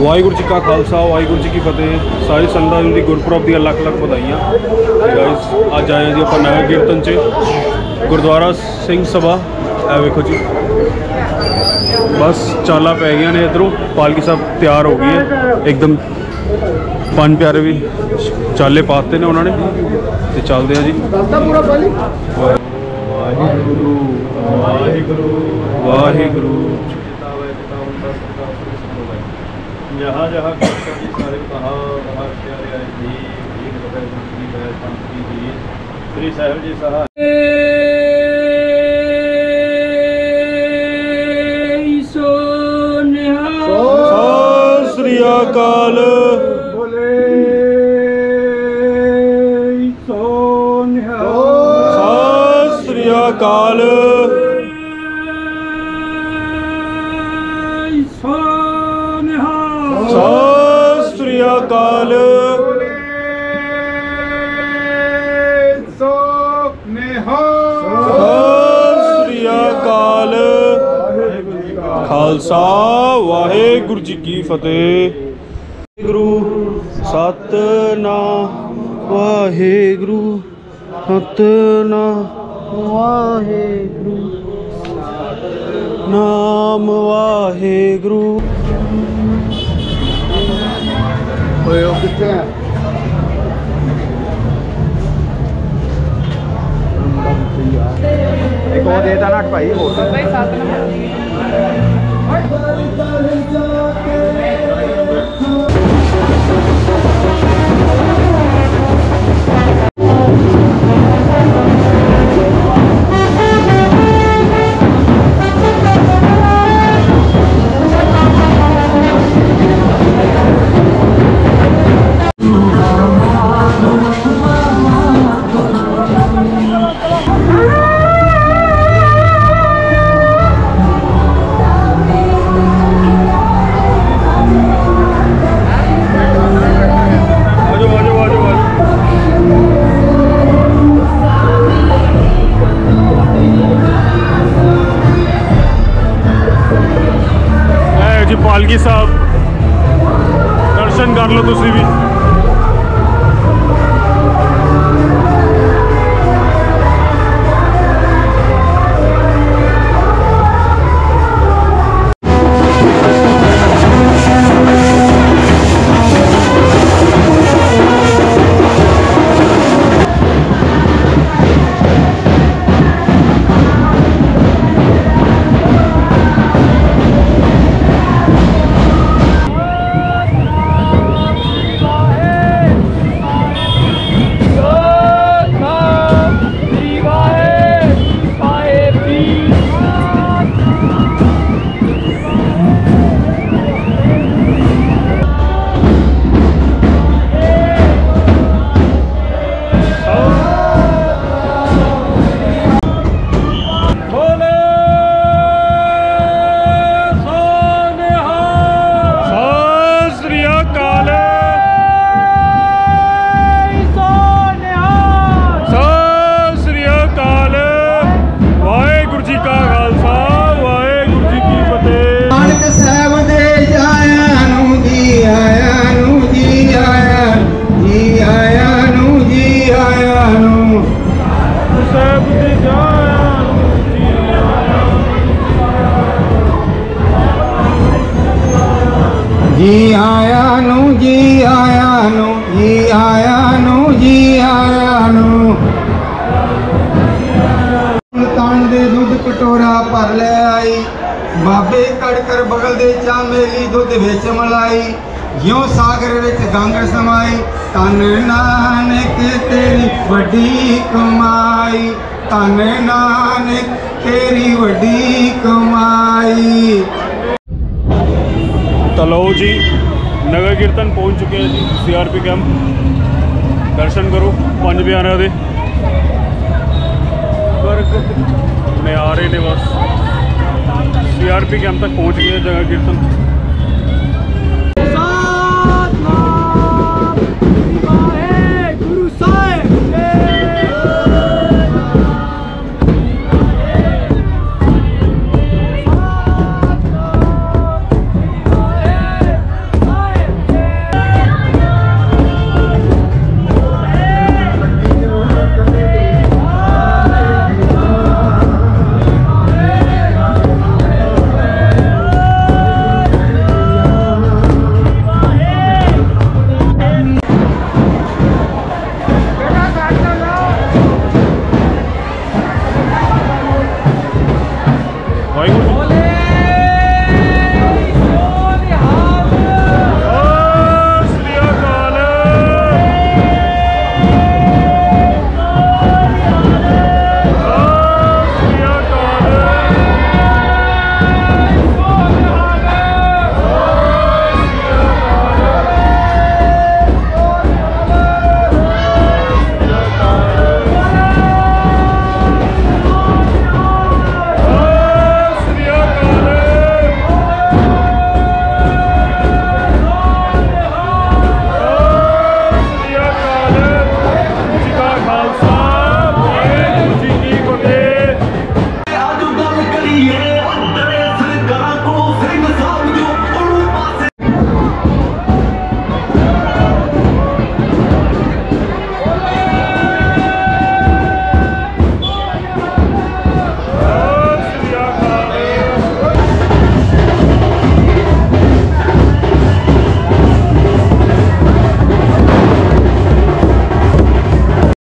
ਵਾਹਿਗੁਰੂ ਜੀ ਕਾ ਖਾਲਸਾ, ਵਾਹਿਗੁਰੂ ਜੀ ਕੀ ਫਤਿਹ। ਸਾਰੀ ਸੰਗਤਾਂ ਨੂੰ ਦੀ ਗੁਰਪੁਰਬ ਦੀਆਂ ਲੱਖ ਲੱਖ ਵਧਾਈਆਂ। ਤੇ ਗਾਇਸ ਅੱਜ ਆਏ ਹਾਂ ਜੀ ਆਪਾਂ ਨਗਰ ਕੀਰਤਨ 'ਚ, ਗੁਰਦੁਆਰਾ ਸਿੰਘ ਸਭਾ। ਇਹ ਵੇਖੋ ਜੀ। ਬਸ ਚਾਲਾਂ ਪੈ ਗਈਆਂ ਨੇ ਇਧਰੋਂ। ਪਾਲਕੀ ਸਾਹਿਬ ਤਿਆਰ ਹੋ ਗਈ ਹੈ ਇੱਕਦਮ ਪੰਜ ਪਿਆਰੇ ਵੀ ਚਾਲੇ ਪਾਤੇ ਨੇ ਉਹਨਾਂ ਨੇ। ਤੇ ਚੱਲਦੇ ਆ ਜੀ। ਵਾਹਿਗੁਰੂ ਵਾਹਿਗੁਰੂ ਵਾਹਿਗੁਰੂ। जहाँ जहाँ कृष्ण जी सारे कहा वहाँ प्यारे आए जी एक रुपये की है शांति जी श्री साहब जी सहा ਸਤਿ ਸ੍ਰੀ ਅਕਾਲ ਸਤਿ ਸ੍ਰੀ ਅਕਾਲ ਸਤਿ ਸ੍ਰੀ ਅਕਾਲ। ਸਤਿ ਸ੍ਰੀ ਅਕਾਲ। ਖਾਲਸਾ, ਵਾਹਿਗੁਰੂ ਜੀ ਕੀ ਫਤਿਹ। ਵਾਹਿਗੁਰੂ, ਸਤਨਾਮ ਵਾਹਿਗੁਰੂ ਸਤਨਾਮ, ਵਾਹਿਗੁਰੂ। ਨਾਮ ਵਾਹਿਗੁਰੂ। ਓਏ ਉਹ ਕਿੱਥੇ ਆ? ਇੱਕ ਉਹ ਦੇ ਤਾ ਨਟ ਭਾਈ ਹੋਰ ਆਜੋ ਐ ਸਾਹਿਬ ਦਰਸ਼ਨ ਕਰ ਲਓ ਤੁਸੀਂ ਵੀ। ਮੁਲਤਾਨ ਦੁੱਧ ਕਟੋਰਾ ਭਰ ਲੈ ਆਈ। ਬਾਬੇ ਕੜਕਰ ਬਗਲ ਦੇ ਚਾਮੇਲੀ ਦੁੱਧ ਵਿੱਚ ਮਲਾਈ। ਜਿਉ ਸਾਗਰ ਵਿੱਚ ਗੰਗ ਸਮਾਈ ਤਨ ਨਾਨਕ ਤੇਰੀ ਵੱਡੀ ਕਮਾਈ। ਤਨ ਨਾਨਕ ਤੇਰੀ ਵੱਡੀ ਕਮਾਈ। ਤਾਂ ਜੀ, ਨਗਰ ਕੀਰਤਨ ਪਹੁੰਚ ਚੁੱਕੇ ਹਾਂ ਜੀ ਸੀਆਰਪੀ ਕੈਂਪ ਦਰਸ਼ਨ ਕਰੋ, ਪੰਜ ਪਿਆਰਿਆਂ ਦੇ। ਬਰਕਤ ਨੇ ਆ ਰਹੇ ਨੇ ਬਸ ਸੀਆਰਪੀ ਕੈਂਪ ਤੱਕ ਪਹੁੰਚ ਗਏ ਹਾਂ ਨਗਰ ਕੀਰਤਨ।